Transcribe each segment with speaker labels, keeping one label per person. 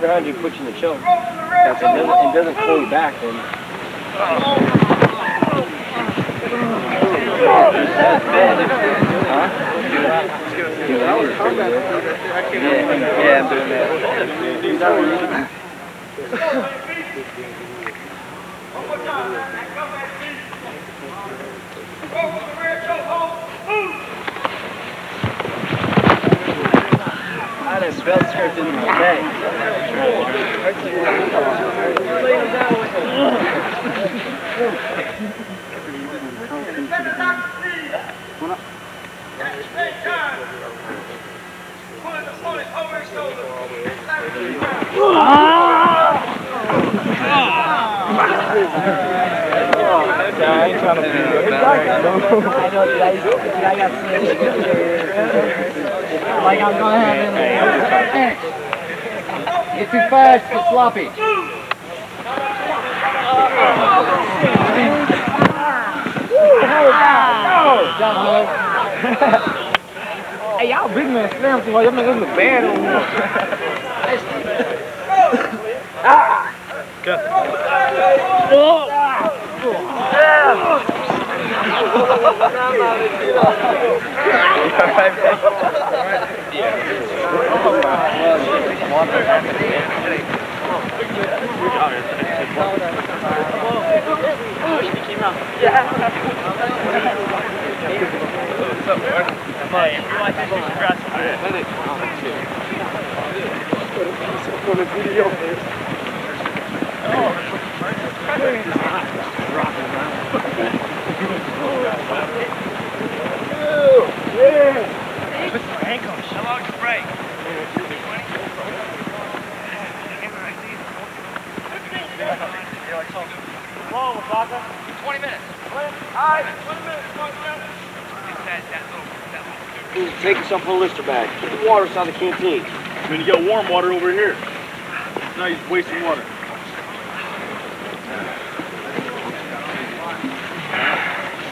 Speaker 1: behind you puts you in the
Speaker 2: red,
Speaker 1: and
Speaker 2: coat,
Speaker 1: doesn't, and doesn't pull you back, then that's bad. Huh? Yeah, yeah, I'm doing that.
Speaker 2: One more time. Come back, feet. Roll from the red, coat, hold, move!
Speaker 1: I had a spell script in my bag.
Speaker 2: Better not see. At the same time, pulling the opponent over his shoulder. Slam it to the ground.
Speaker 1: I ain't trying to be. I know, dude. I, dude, I got Like I'm gonna have in Get too fast, get sloppy. Hey, y'all big man slam too hard. Y'all niggas look bad on
Speaker 3: Hey, if you like this, How long is the break? 20 minutes.
Speaker 2: All right, one minute, one minute.
Speaker 4: Take yourself a Lyster bag. Keep the water inside the canteen.
Speaker 5: I mean, you got warm water over here. Now you're wasting water.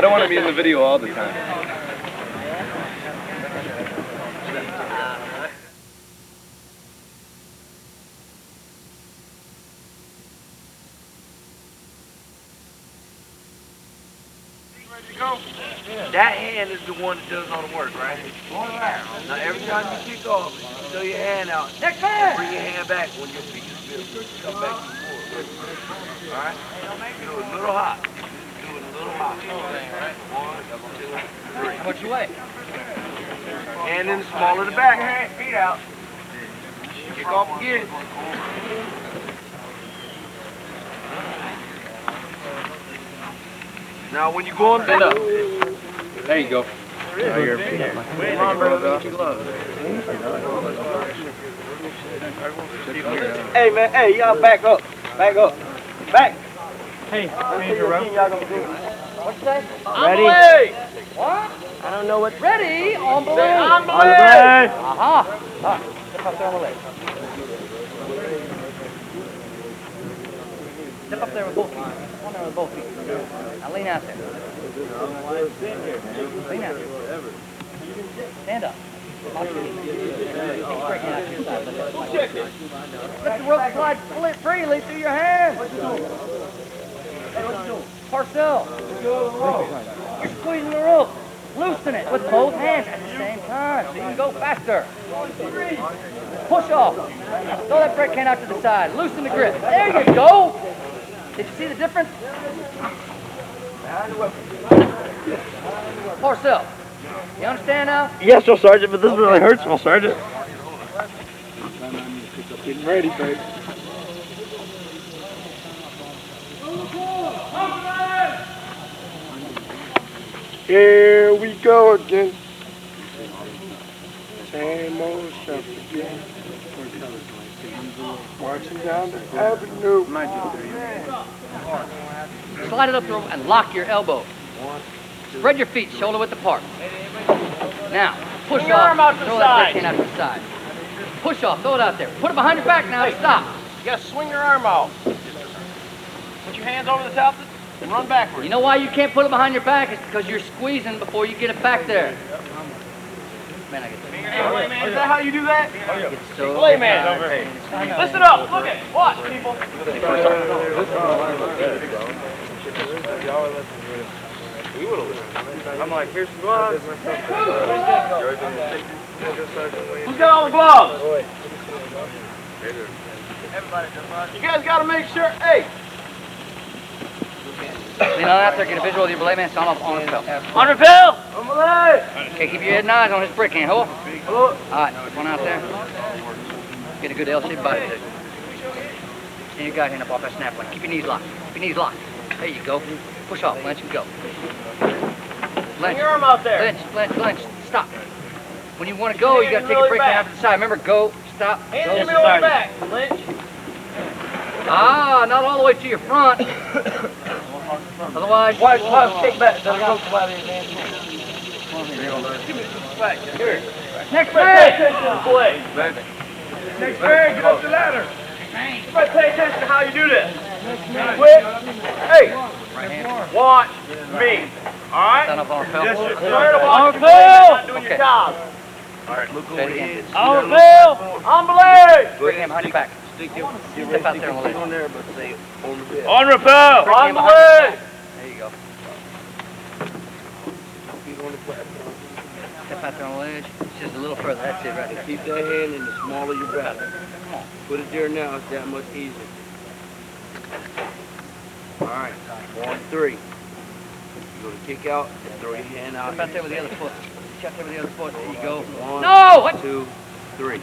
Speaker 1: don't
Speaker 3: want to be in the video all the time.
Speaker 2: That hand is the one that does all the work, right? Now every time you kick off, you throw your hand out.
Speaker 6: Next man!
Speaker 2: Bring your hand back when your feet is still. Come back to the floor. Alright? Do it a little hot.
Speaker 6: How much you weigh?
Speaker 2: And in the small of the back. Hand, feet out. Kick off again. Now when you go on bend up.
Speaker 3: There you go.
Speaker 2: Hey man, hey, y'all back up. Back up. Back.
Speaker 7: Hey,
Speaker 2: Y'all gonna do.
Speaker 6: What's that?
Speaker 2: Ready?
Speaker 6: What?
Speaker 2: I don't know what.
Speaker 6: Ready? On belay.
Speaker 2: On
Speaker 6: belay. Aha. Ah. Step up there on the leg. Step up there with both feet. On there with both feet. Now lean out there. Lean out there. Stand up. Lock your knees. Keep breaking out to your side. Let the rope slide split freely through your hands. Parcel. You're squeezing the rope. Loosen it with both hands at the same time so you can go faster. Push off. Throw that brake can out to the side. Loosen the grip. There you go. Did you see the difference? Parcel. You understand now?
Speaker 2: Yes, Drill Sergeant, but this really hurts, Drill Sergeant.
Speaker 3: Getting ready, babe. Here we go again. Same old stuff again. Marching down the avenue.
Speaker 6: Slide it up the rope and lock your elbow. Spread your feet shoulder width apart. Now, push
Speaker 7: your
Speaker 6: off.
Speaker 7: arm out
Speaker 6: throw that
Speaker 7: side.
Speaker 6: brake can out to the side. Push off. Throw it out there. Put it behind your back now. Stop.
Speaker 7: You gotta swing your arm out. Put your hands over the top of it and run backwards.
Speaker 6: You know why you can't put it behind your back? It's because you're squeezing before you get it back there. Man, I get
Speaker 7: Belay man, is that how you do that?
Speaker 6: so
Speaker 7: Belay man over here. Listen up. Look at. Watch, people.
Speaker 8: I'm like, here's some gloves.
Speaker 7: Who's got all the gloves? You guys gotta make sure. Hey,
Speaker 6: Lean on out there, get a visual of your belay man, stand up on his belt.
Speaker 7: on refill.
Speaker 6: Okay, keep your head and eyes on his brick hand, hold. Hold. Alright, one out there. Get a good L-shaped body. And your guy hand up off that snap line. Keep your knees locked. Keep your knees locked. There you go. Push off, Lynch, and go.
Speaker 7: Bring
Speaker 6: Lynch,
Speaker 7: your arm out there.
Speaker 6: Lynch, Lynch, Lynch, stop. When you want to go, you got to take a break
Speaker 7: back.
Speaker 6: out to the side. Remember, go, stop,
Speaker 7: Hands
Speaker 6: go.
Speaker 7: in the middle of your back, Lynch.
Speaker 6: Ah, not all the way to your front. Otherwise,
Speaker 2: Why, why kick back? Doesn't go flat in
Speaker 6: next
Speaker 7: Pay
Speaker 6: man.
Speaker 7: attention to the play. Next man, get up the ladder. You better pay attention to how you do this. Quick. Hey, watch me. All right?
Speaker 6: Stand up on a
Speaker 7: Yes,
Speaker 6: felt.
Speaker 7: sir. Square to watch
Speaker 6: On
Speaker 7: me. Not doing
Speaker 6: Okay.
Speaker 7: your job.
Speaker 6: Say it again.
Speaker 7: On Bill. On belay.
Speaker 6: Bring him behind your back. Step out there on the ledge.
Speaker 2: on there, but on the bit.
Speaker 7: On rappel.
Speaker 6: Bring
Speaker 7: On
Speaker 6: him
Speaker 7: belay.
Speaker 6: behind There you go. Step out there on the ledge. Just a little further. That's it right there.
Speaker 2: Keep that hand in the small of your back. Put it there now, it's that much easier. Alright, one, three. You go to kick out, and throw your hand out.
Speaker 6: Step out there with the other foot. Step out there with the other foot. There you go.
Speaker 2: One,
Speaker 6: No! What?
Speaker 2: two, three.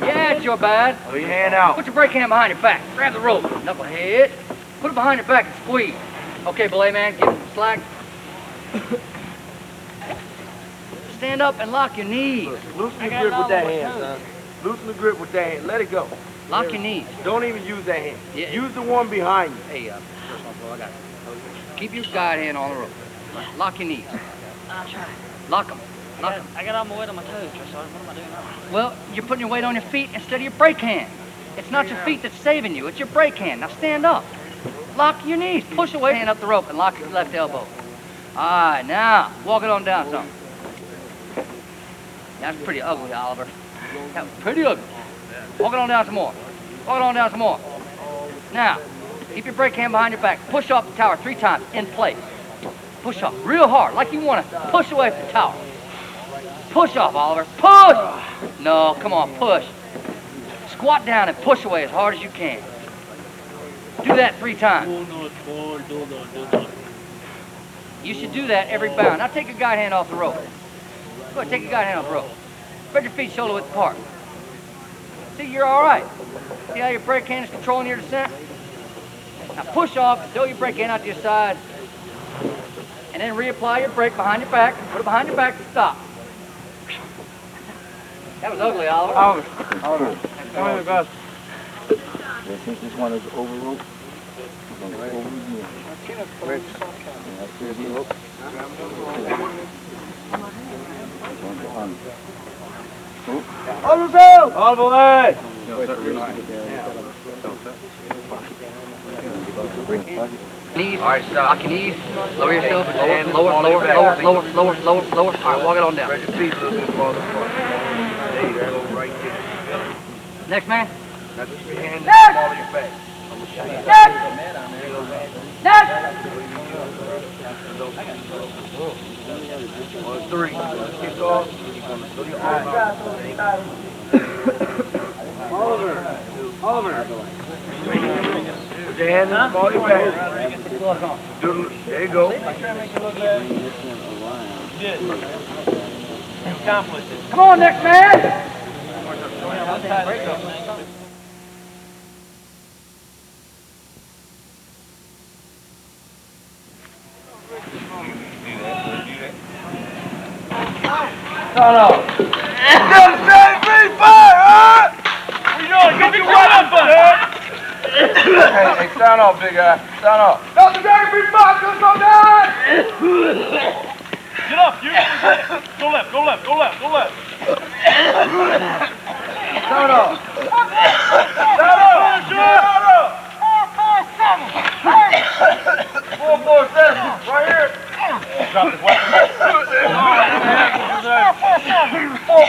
Speaker 6: Yeah, it's your bad.
Speaker 2: Throw your hand out.
Speaker 6: Put your brake hand behind your back. Grab the rope. Knucklehead. Put it behind your back and squeeze. Okay, belay man, give him slack. Stand up and lock your knees.
Speaker 2: Loosen the grip with that hand, son. Loosen the grip with that hand. Let it go.
Speaker 6: Lock your knees.
Speaker 2: Don't even use that hand.
Speaker 6: Yeah.
Speaker 2: Use the one behind you.
Speaker 6: Hey, uh, first one, I got it. Keep your guide hand on the rope. Lock your knees.
Speaker 9: I'll try.
Speaker 6: Lock them. Lock
Speaker 9: I
Speaker 6: 'em.
Speaker 9: got, I got all my weight on my toes, Sergeant. What am I doing now?
Speaker 6: Well, you're putting your weight on your feet instead of your brake hand. It's not your feet that's saving you, it's your brake hand. Now stand up. Lock your knees. Push away hand up the rope and lock your left elbow. All right, now, walk it on down some. That's pretty ugly, Oliver. That was pretty ugly. Walk it on down some more. Walk it on down some more. Now, keep your brake hand behind your back. Push off the tower three times in place. Push off real hard, like you want to push away from the tower. Push off, Oliver. Push! No, come on, push. Squat down and push away as hard as you can. Do that three times. You should do that every bound. Now take your guide hand off the rope. Go ahead, take your guide hand off the rope. Spread your feet shoulder width apart. See, you're all right. See how your brake hand is controlling your descent? Now push off and throw your brake hand out to your side. And then reapply your brake behind your back. Put it behind your back to stop. That was ugly, Oliver.
Speaker 7: Oliver. Come here, guys.
Speaker 10: Since this one is over rope, we're gonna over again. And that's it, the rope.
Speaker 7: Oliver! Oliver!
Speaker 6: Knees. All right, knees. Lower yourself. Lower, lower, lower, lower, lower, lower, lower, lower. All right, walk it on down. Next man.
Speaker 2: Now just your hand in of your back. I'm gonna show you. On three, kick throw your arm out.
Speaker 7: Oliver. Oliver.
Speaker 2: Put your hand in the small of your back. Do- There you go.
Speaker 6: Come on, next man.
Speaker 7: Hey, hey, stand up, big guy. Stand up.
Speaker 1: Dr. Jerry B. Fox, let's go down!
Speaker 3: Get up, you. Go left, go left, go left, go left.
Speaker 7: Up.
Speaker 3: Stand up, Stand up.
Speaker 7: Four, four, seven. Right here.
Speaker 3: His weapon.
Speaker 7: Four,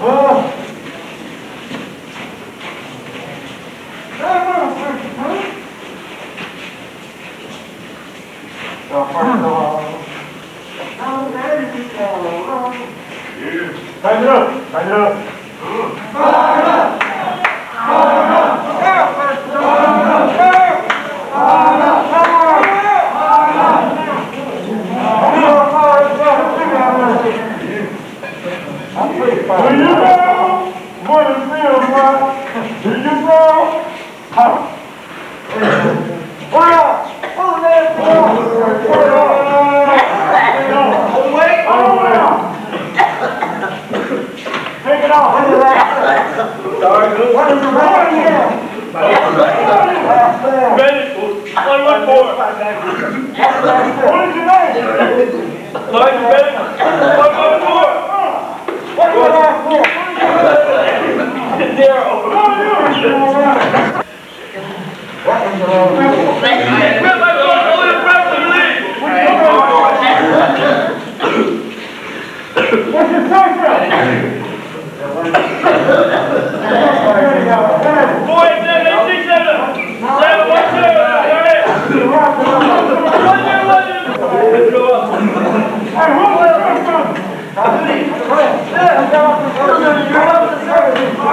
Speaker 7: four,
Speaker 3: 잘 들어! 잘 들어! 바람! 바람! 바람! Seven. Ready? One, one, four. What is your name? Lloyd, you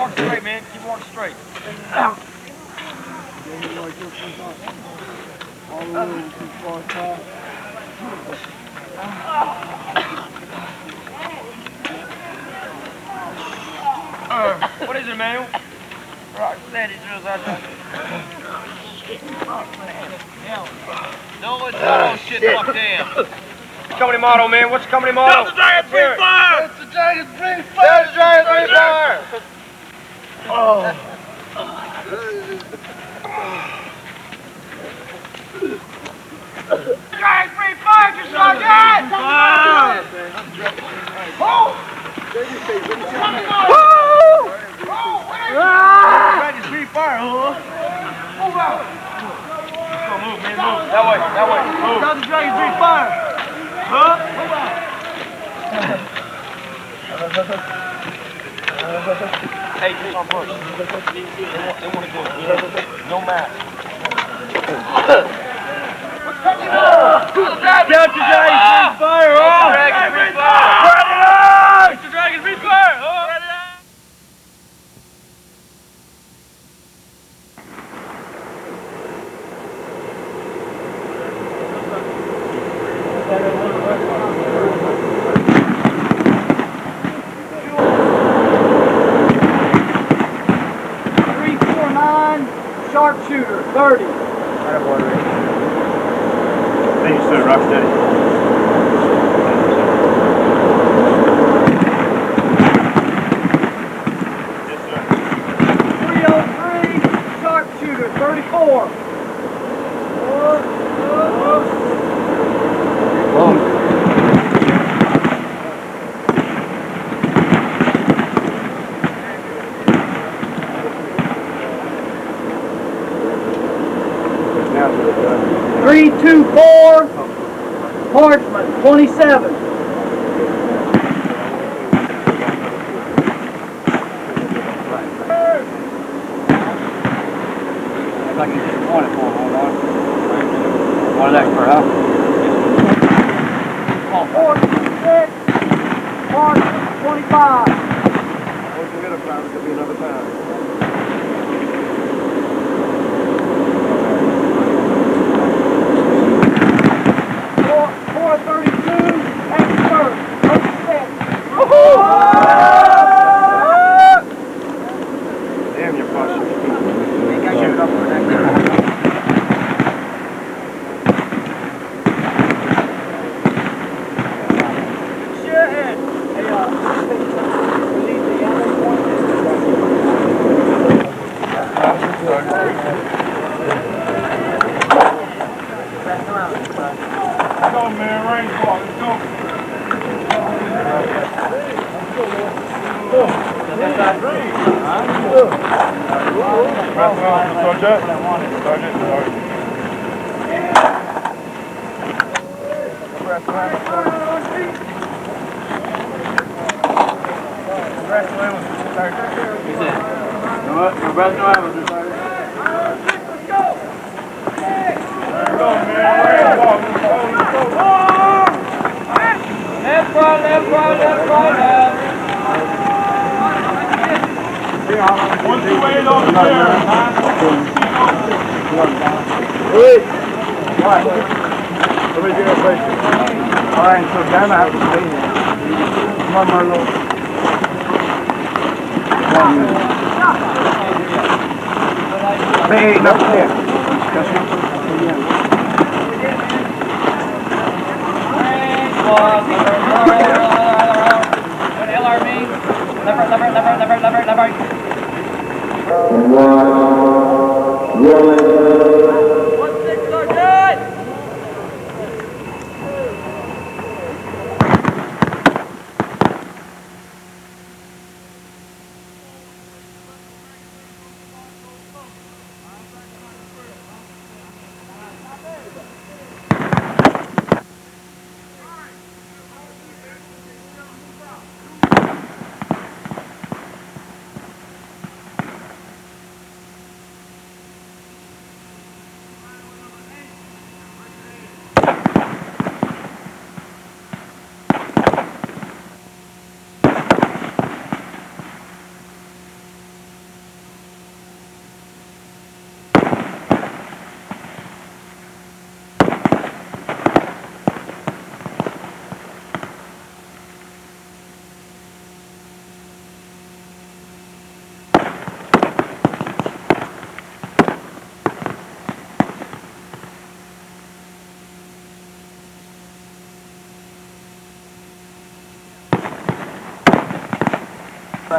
Speaker 2: Walk straight, man. Keep walking straight. Uh, what is it, man? Rock steady, drills out there.
Speaker 7: No, it's not shit fuck down.
Speaker 2: Company motto, man. What's the company motto?
Speaker 7: Delta Dragon Free Fire!
Speaker 2: Delta Dragon Free Fire!
Speaker 1: Dragon free fire, just like that!
Speaker 2: Dragon Free Fire, huh? Move out. On, move, man, move. That way, that way. Move. Delta Dragon Free Fire. Huh? Move out. Hey, this on first. They want, to go. No mask. Delta Dragon Free Fire, huh? Dragon Free Fire. Spread it out! Delta Dragon Free Fire, huh? Spread it out!
Speaker 1: Three, four, nine, sharpshooter, thirty.
Speaker 8: Thank you, sir. Rock steady.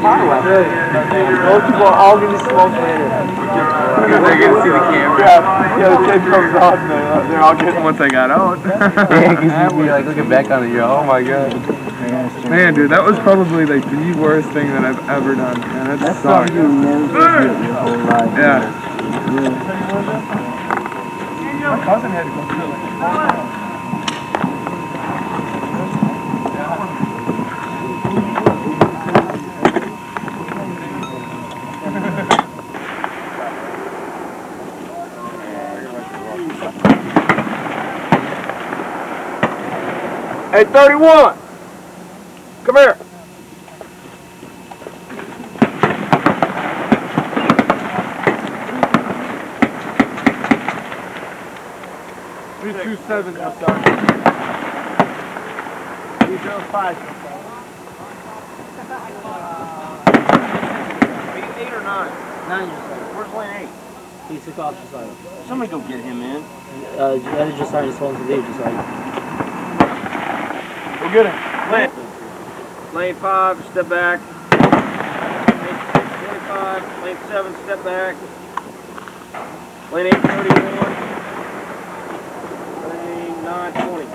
Speaker 2: motherfucking took my weapon. People are all gonna smoke later. They're gonna see the camera. Yeah, yeah, the kid comes out they're, they're all getting once I got out.
Speaker 5: Yeah, because you'd be like looking back on it, you're oh my god.
Speaker 2: Man, dude, that was probably like the worst thing that I've ever done. Man, that sucked. Yeah. My cousin had to go through it. Hey, 31! Come here. Three two seven, I'm sorry. Three zero five. Eight or nine?
Speaker 8: Nine.
Speaker 2: Where's lane eight?
Speaker 8: He took off just like.
Speaker 2: Somebody go get him in.
Speaker 8: Uh, I just started to slow to leave, just like.
Speaker 2: Go get. Lane. Lane five, step back. Lane five, lane seven, step back. Lane eight thirty-one. Lane nine twenty.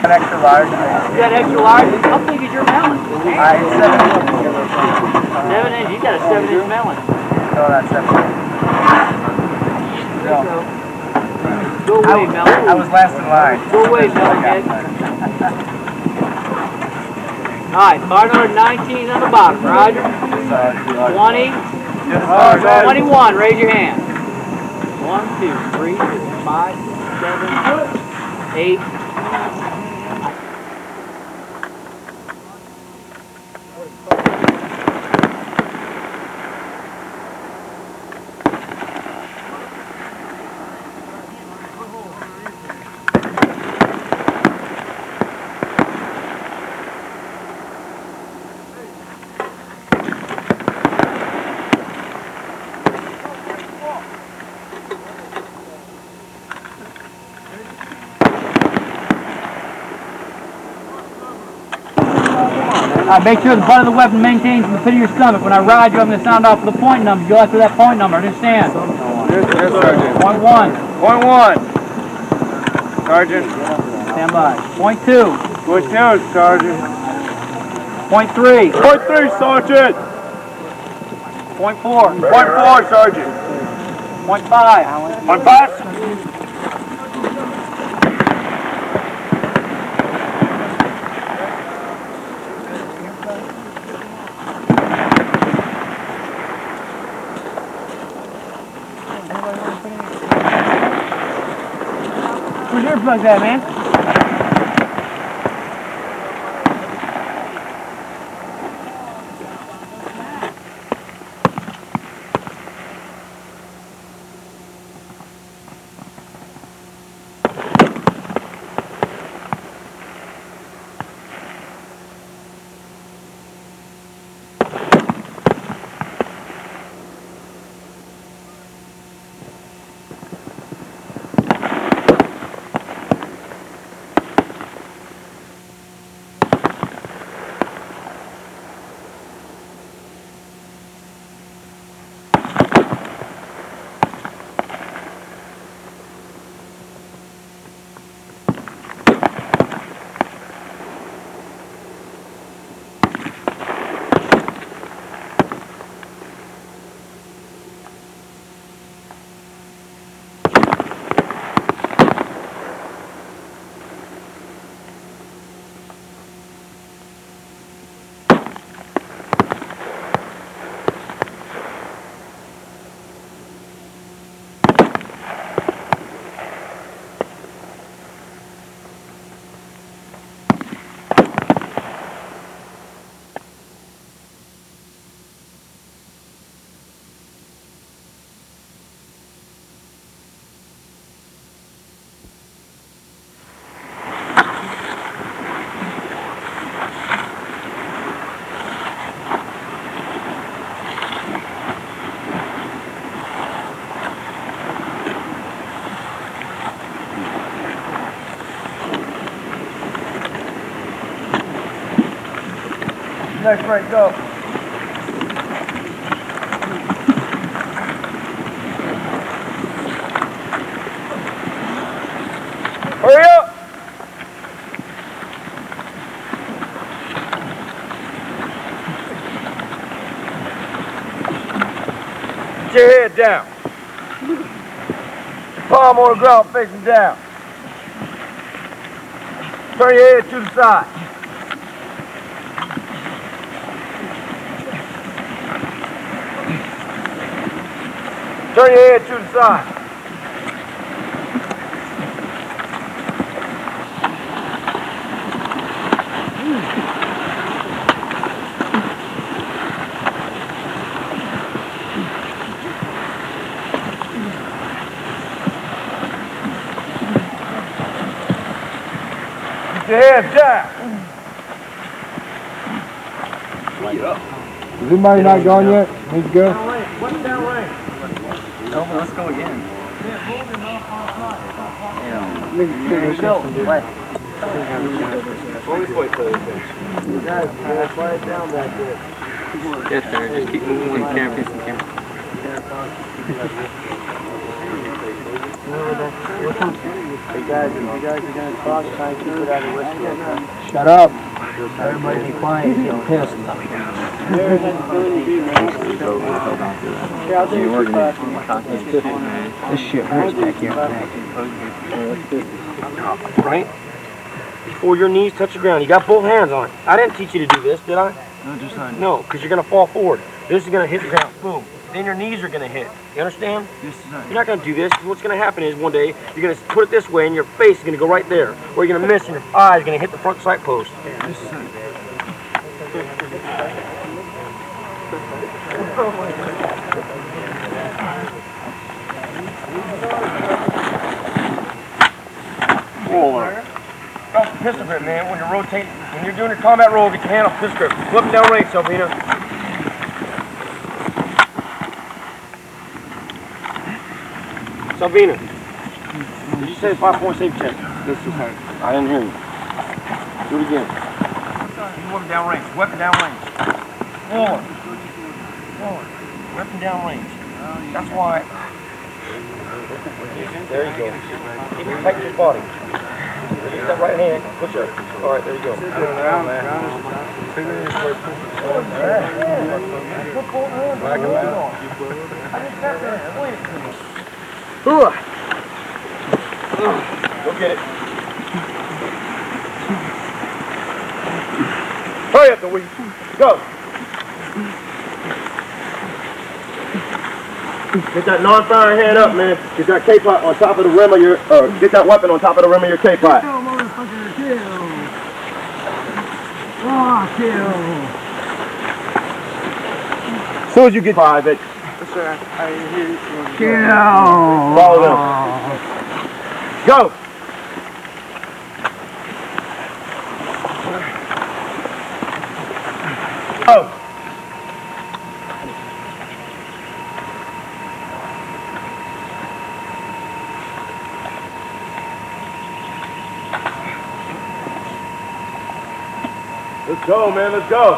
Speaker 2: An extra large.
Speaker 8: You got extra large? How big is your melon?
Speaker 2: I seven.
Speaker 8: Seven inch. You got a seven inch melon.
Speaker 2: No, that's seven.
Speaker 8: Go away, melon.
Speaker 2: I was last in line.
Speaker 8: Go away, melon all right, 519 number 19 on the bottom. Roger. 20. 21, raise your hand. 1, 2, 3, 4, 5, 7, 8, All right, make sure the butt of the weapon maintains in the pit of your stomach. When I ride you, I'm going to sound off the point number. Go after that point number. Understand?
Speaker 2: Yes, yes, Sergeant.
Speaker 8: Point one.
Speaker 2: Point one. Sergeant.
Speaker 8: Stand by. Point two.
Speaker 2: Point two, Sergeant.
Speaker 8: Point three.
Speaker 2: Point three, Sergeant.
Speaker 8: Point four.
Speaker 2: Point four, Sergeant.
Speaker 8: Point five.
Speaker 2: Point five,
Speaker 8: Where's your plugs at, man?
Speaker 7: Next break, go. Hurry up! Get your head down. Palm on the ground, facing down. Turn your head to the side. Turn your head to the side. Get your head down.
Speaker 10: Is anybody not gone yet? Need to go?
Speaker 9: Oh, let's go again. Yes, sir. Just keep moving the camera, piece of camera.
Speaker 2: Hey
Speaker 8: guys, if you guys are gonna talk, try and keep it out of Westfield.
Speaker 10: Shut up. Everybody be quiet. Get pissed. This shit hurts back here.
Speaker 7: Right? Before your knees touch the ground. You got both hands on it. I didn't teach you to do this, did I?
Speaker 10: No, just not.
Speaker 7: No, because you're going to fall forward. This is going to hit the ground. Boom. Then your knees are going to hit. You understand?
Speaker 10: Is not.
Speaker 7: You're not going to do this. What's going to happen is one day you're going to put it this way and your face is going to go right there. Or you're going to miss and your eye is going to hit the front sight post.
Speaker 10: Is not.
Speaker 7: Roller. The pistol grip, man. When you're rotating, when you're doing your combat roll, get your hand off pistol grip. Flip down range, Salvina. Salvina. Did you say five point safety check?
Speaker 10: This is hard.
Speaker 7: I didn't hear you. Do it again. Weapon down range. Weapon down range. Forward. Forward. Weapon down range. That's why. There you go. Keep it tight to your body. Use that right hand. Push up. All right, there you go. Go get it. Hurry up, Louise. Go. Get that non-firing hand up, man. Get that K-pot on top of the rim of your, uh, get that weapon on top of the rim of your K-pot. As soon as you get five, it. Follow them. Go. Go. Let's go, man. Let's go.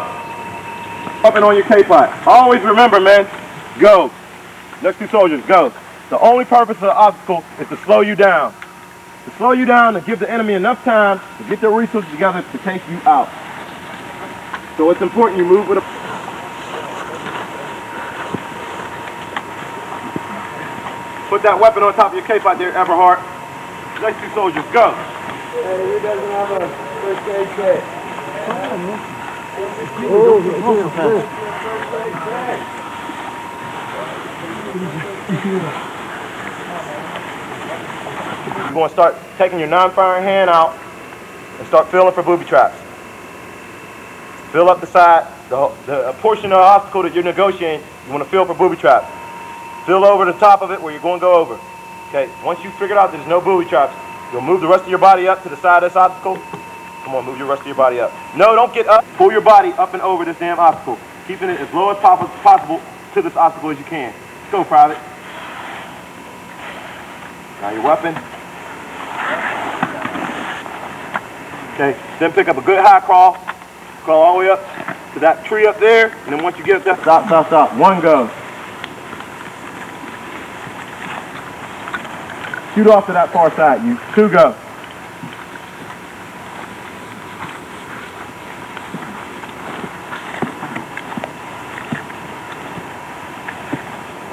Speaker 7: Up and on your K-pot. Always remember, man. Go. Next two soldiers, go. The only purpose of the obstacle is to slow you down. To slow you down and give the enemy enough time to get their resources together to take you out. So it's important you move with a... Put that weapon on top of your K-pot there, Everhart. Next two soldiers, go. You're going to start taking your non-firing hand out and start feeling for booby traps. Fill up the side, the, the portion of the obstacle that you're negotiating, you want to feel for booby traps. Fill over the top of it where you're going to go over. Okay, once you figured out there's no booby traps, you'll move the rest of your body up to the side of this obstacle. Come on, move your rest of your body up. No, don't get up. Pull your body up and over this damn obstacle, keeping it as low as possible to this obstacle as you can. Go, Private. Now your weapon. Okay, then pick up a good high crawl. Crawl all the way up. to that tree up there, and then once you get up there, stop, stop, stop. One go. Shoot off to that far side, you. Two go.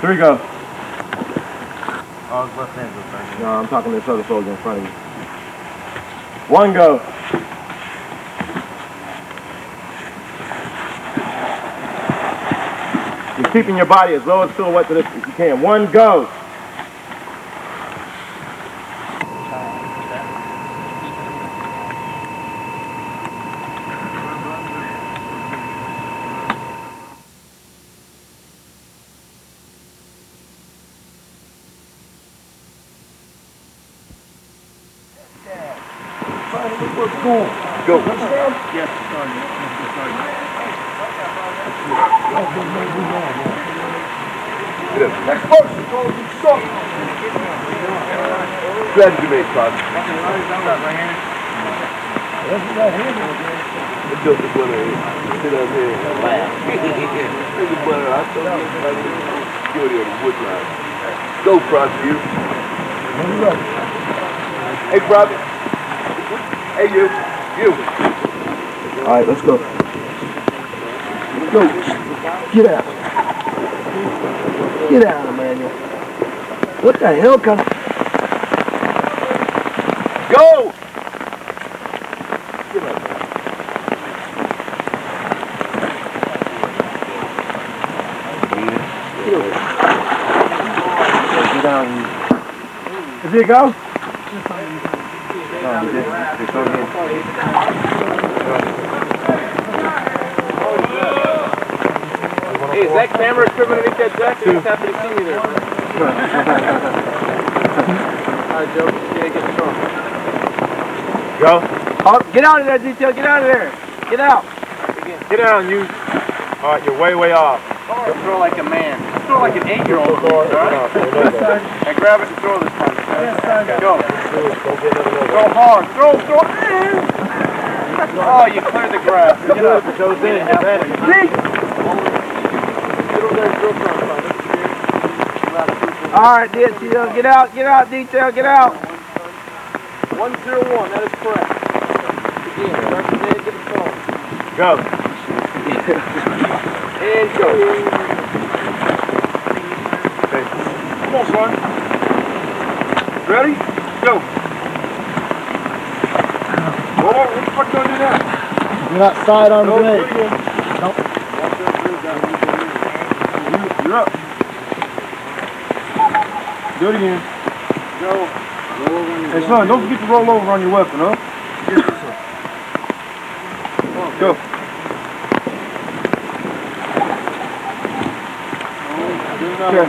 Speaker 7: Three go. No, I'm talking to this other soldier in front of you. One go. You're keeping your body as low as silhouette you can. One. Go. Next person. Glad you made son. It does the butter. Sit up here. Bring the butter. I told you. Give it on the wood line. Go, prosecute. Hey, Bobby. Hey, you. You. All right, let's go. Go. Get out. Get out, Emmanuel. What the hell kind of... Go! Get up. Get over. Get down. Is it go? No, he didn't. It's on him.
Speaker 2: Hey, is that camera equipment underneath that jacket? Just happy to see you there. Alright, Joe. Yeah, get the car.
Speaker 7: Go.
Speaker 2: Oh, get out of there, detail. Get out of there. Get out.
Speaker 7: Get down, you. All right, you're way, way off.
Speaker 2: Don't throw like a man. Throw like an eight-year-old. Alright? Hey, grab it and throw this time. Go. Throw hard. Throw, throw. Oh, you cleared the grass. Get up. All right, detail. Get out. Get out, detail. Get out. 101. That is correct. Again, get the phone.
Speaker 7: Go.
Speaker 2: And go.
Speaker 7: Come on, son. Ready? Go. What, what the fuck gonna do now?
Speaker 3: You're not sidearm
Speaker 7: Go,
Speaker 3: grenade.
Speaker 7: do it. You, you're up. Do it again.
Speaker 2: Go.
Speaker 7: Hey, son, don't forget to roll over on your weapon, huh? Go. Okay.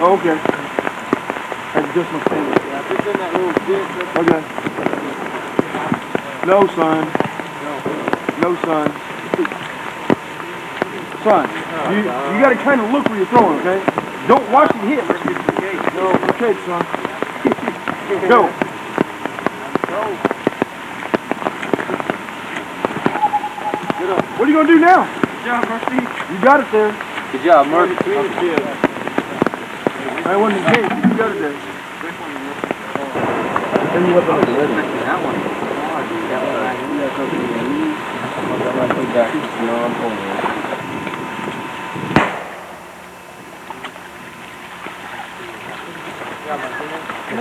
Speaker 7: Oh, okay. That's just my finger. Okay. No, son. No, No, son. Son, you, you gotta kind of look where you're throwing, okay? Don't watch it hit. No, okay, son. Go. Go. What are you gonna do now? Good job, Murphy. You got it there.
Speaker 2: Good job, Murphy.
Speaker 7: I wasn't in case. You got it there. Then you weapon is ready.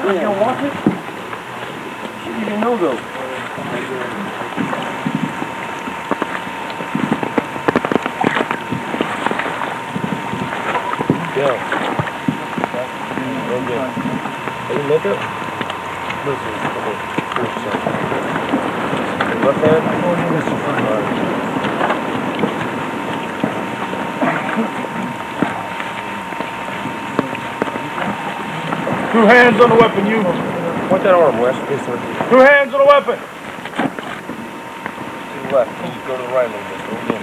Speaker 7: You don't want it? Shouldn't even know though. Oh, Two hands on the weapon, you. Point that arm, Wes. Two hands on the weapon.
Speaker 11: To the left. You go to the right a little bit. Go again.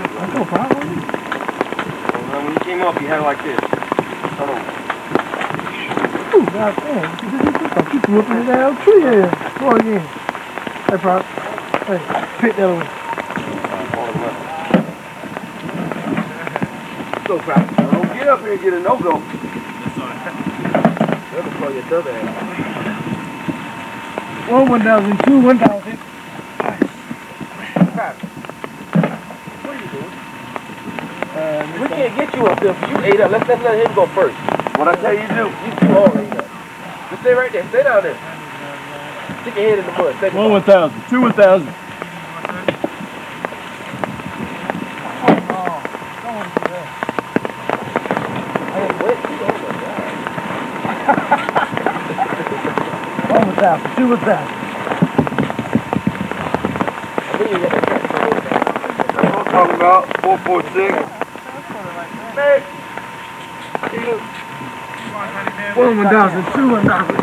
Speaker 7: When you came up, you had it like this.
Speaker 3: Ooh, God damn. Keep keep whooping the damn tree here. Go again. Hey, Prop. Hey, pick that one.
Speaker 2: Go, Frank. Don't get up here and get a no-go.
Speaker 8: One one thousand, two one thousand. What are you doing?
Speaker 2: We can't get you up there. You ate up. Let's, let's let him go first. What I tell you to do, you two all ate up. Just stay right there. Stay down there. Stick your head in the mud. Stay
Speaker 8: One one thousand, two one thousand. One one thousand, two one thousand.
Speaker 2: That's what I'm talking about. Four, four, six.
Speaker 8: One thousand, two one thousand.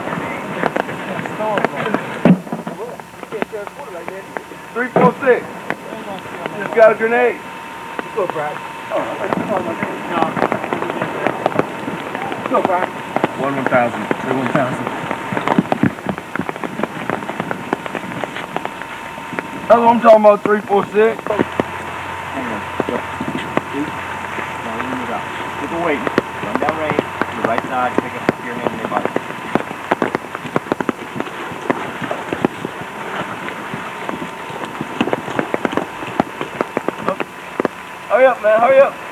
Speaker 2: Three, four, six. Just got a grenade.
Speaker 8: Go, Brad. One one thousand, two one thousand.
Speaker 2: That's what I'm talking about. Three, four, six.
Speaker 10: Keep it waiting. Run down right. Your right side. Pick up your hand in your body.
Speaker 2: Hurry up,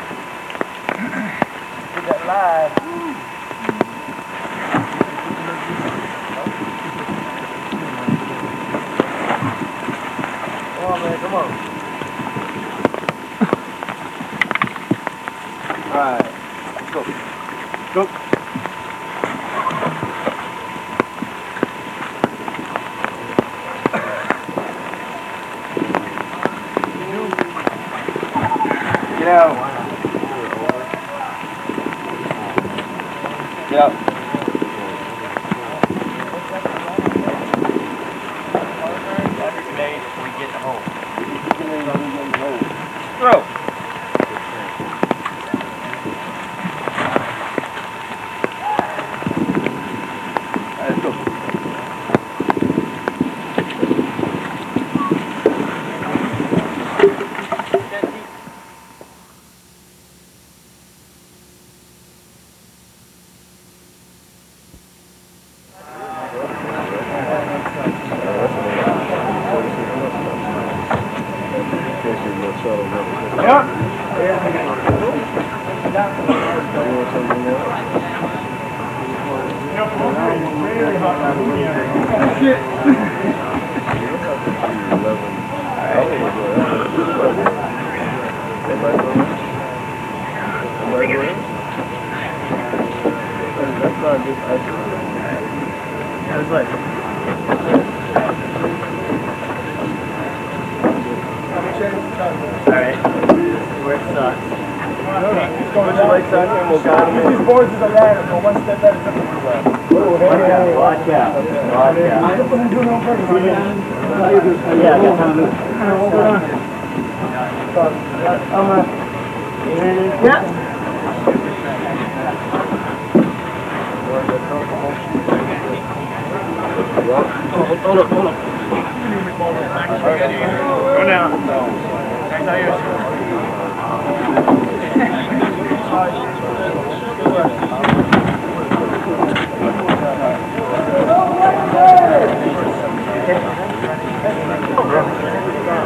Speaker 2: Go
Speaker 8: down.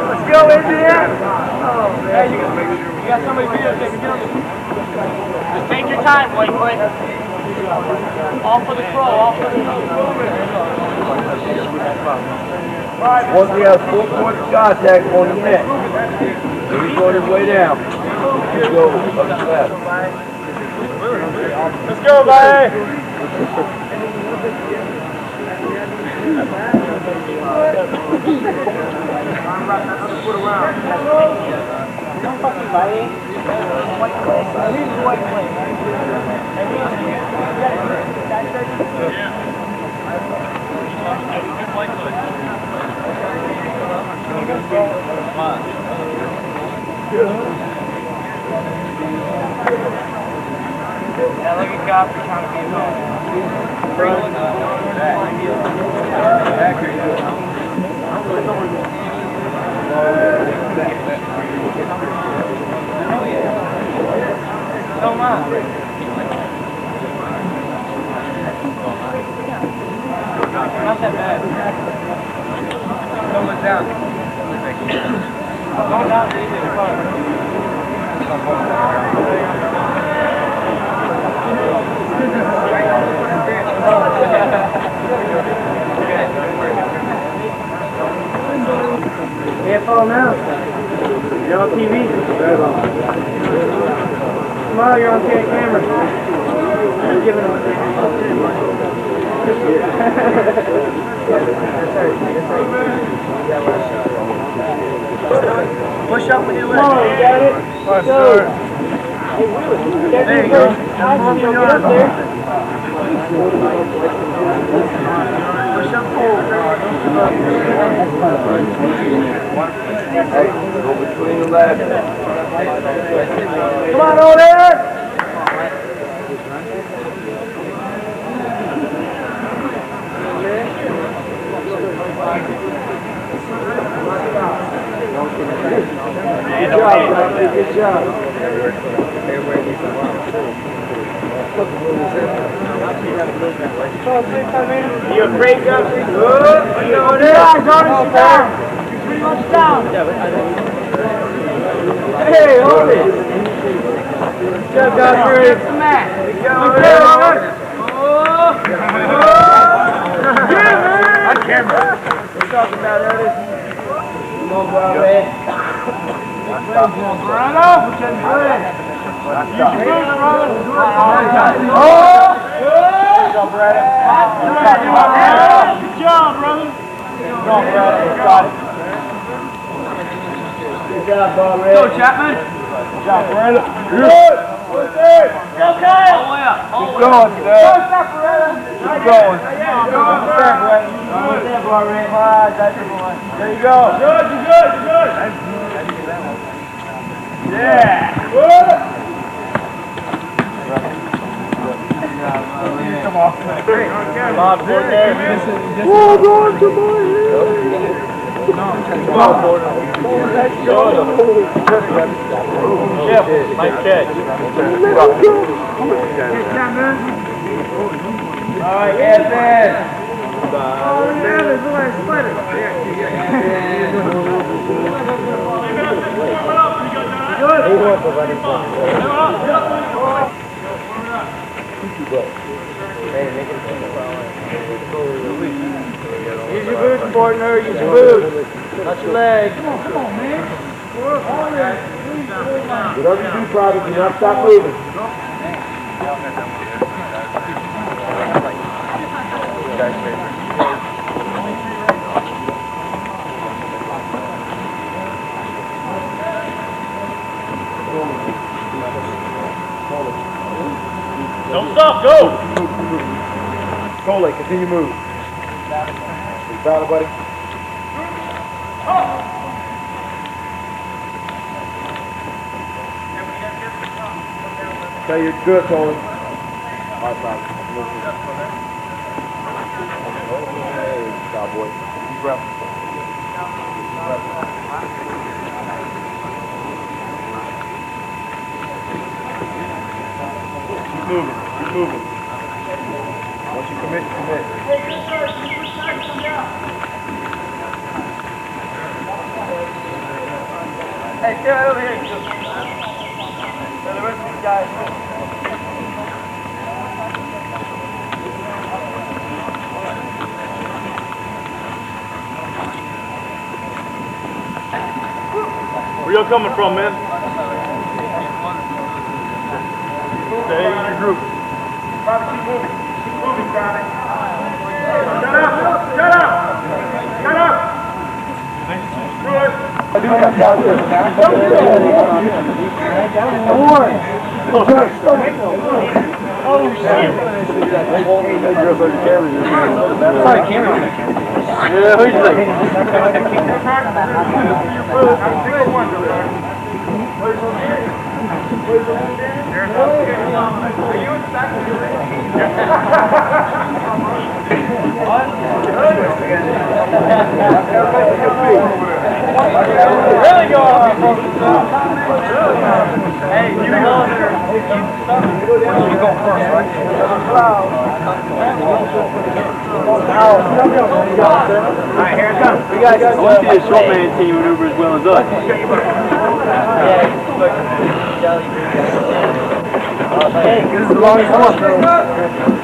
Speaker 8: Let's go, engineer. Hey, you got, you got the- Just take your time. All for the crow, all for the
Speaker 2: Once he has full point contact on the neck, so he's on his way down. You go up the left.
Speaker 8: Let's go, buddy. Yeah, look at Godfrey trying to be involved.
Speaker 12: Don't mind. Not that bad. Going down.
Speaker 8: Careful now. You're on TV. Tomorrow you're on camera. I'm giving him Push up with your leg. Come on, you got it. Let's go. There you go. Get up there. Push up forward.
Speaker 2: Go between the legs.
Speaker 8: Come on over Good job, Bradley. Good job. You afraid, Guthrie? Good. You over there? Guys, down. You're pretty much down. Hey, hold it. Good job, Godfrey. Good job. Oh. Yeah, man. On camera. We're talking about Ernest. Come on, Bobby. Brother, which is good. You should do it, brother. Do it, brother. Good job, Brad. Good job, brother. Good job, Brad. Got it. Good job, Bob Red. Go, Chapman. Good job, Brandon. Good. Go, Kyle. Keep going, Dad. Keep going. What's that, Brandon? What's that, Bob Red? That's the one. There you go. Good, you're good, you're good. Yeah. Good. Come on. On, boy. Oh, God, come on.
Speaker 7: Jeff, nice catch.
Speaker 8: All right, Evan. Oh. Use your boots, partner. Use your boots. Not your leg. Come on, come on, legs.
Speaker 2: Whatever you do, Private, do not stop moving.
Speaker 7: Don't stop, go!
Speaker 2: Cole, continue moving. You got it, buddy? Okay, you're good, Cole. All right, Private. Hey, good job, boy. Deep breath.
Speaker 7: Keep moving, keep moving.
Speaker 2: Commit, commit.
Speaker 8: Hey, get right over here. So the rest of these guys.
Speaker 7: Where y'all coming from, man? Stay in your group.
Speaker 3: Keep moving. Keep moving, Shut up! Shut up! Shut up!
Speaker 8: Oh, shit.
Speaker 2: Sorry, camera.
Speaker 8: Yeah, who's like? Really go on. Hey, you go.
Speaker 2: I want to see a short man team maneuver as well as us.
Speaker 1: This is the longest one.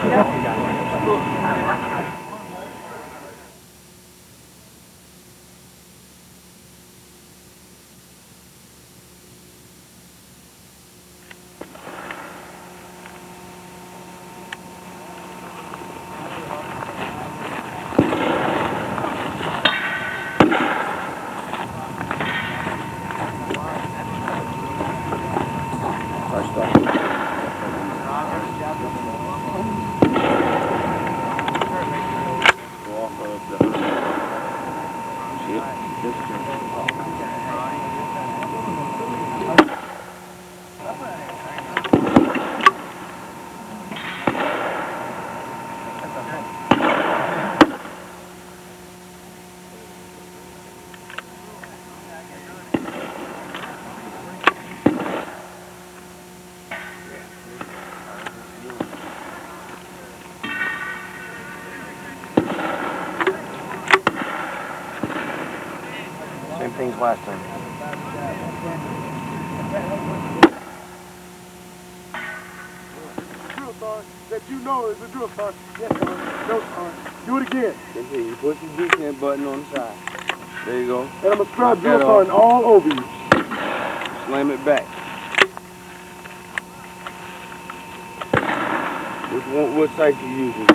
Speaker 2: Same thing as last time.
Speaker 3: drill sergeant that know is a drill. Yes, sir. No, sir. Do it again.
Speaker 2: Okay, you push the decant button on the side. There you go.
Speaker 3: And I'm going to
Speaker 2: scrub
Speaker 3: drill
Speaker 2: that
Speaker 3: all over you.
Speaker 2: Slam it back. Which one, what sight you using?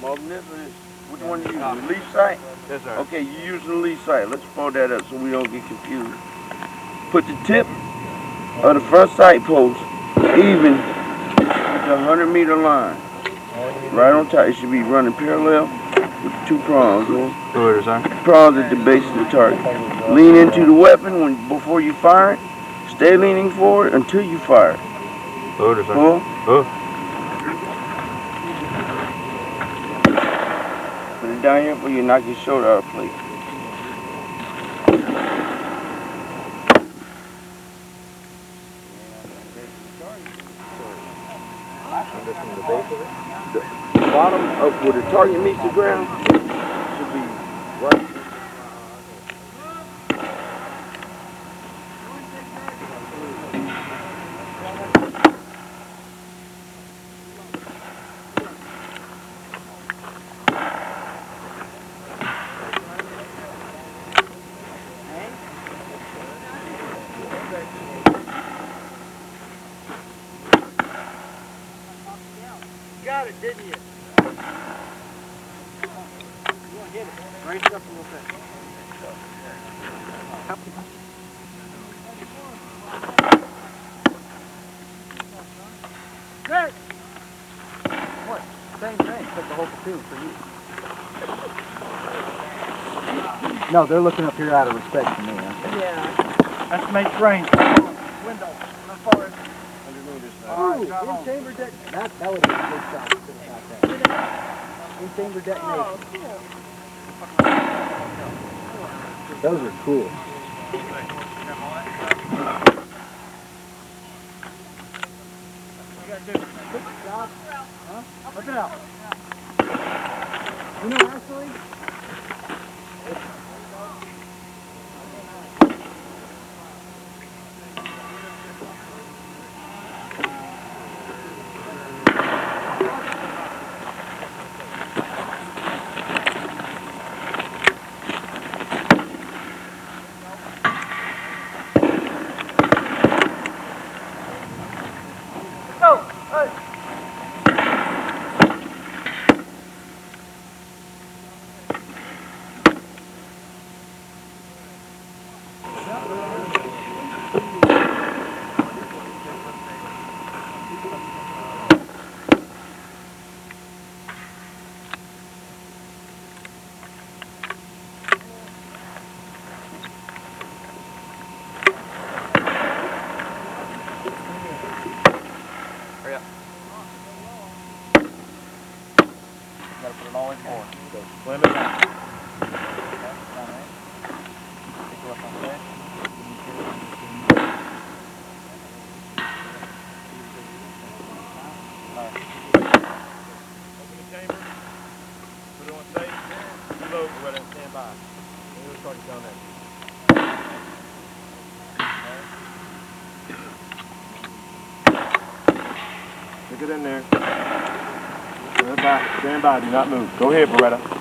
Speaker 2: Marvin, this is, which one you using? The leaf sight?
Speaker 7: Yes, sir.
Speaker 2: Okay, you're using the leaf sight. Let's pull that up so we don't get confused. Put the tip of the front sight post even with the 100 meter line. Right on top. It should be running parallel with the two prongs. huh?
Speaker 7: Order, sir.
Speaker 2: Prongs at the base of the target. Lean into the weapon when before you fire it. Stay leaning forward until you fire it.
Speaker 7: Order, sir.
Speaker 2: Pull.
Speaker 7: Oh.
Speaker 2: Put it down here before you knock your shoulder out of place. The bottom of where the target meets the ground should be right.
Speaker 3: Got it, didn't you? Raise it up a little bit. Good.
Speaker 8: What? Same thing, except the whole platoon for you. No, they're looking up here out of respect for me. Yeah,
Speaker 3: That's mate's range. Window. Look forward. All right, drop on.
Speaker 8: chamber deck. That, that would be a good shot. to finish out that. In chamber detonation. Those are cool.
Speaker 3: Look it out.
Speaker 8: You know, actually,
Speaker 7: Do not move. Go ahead, Beretta.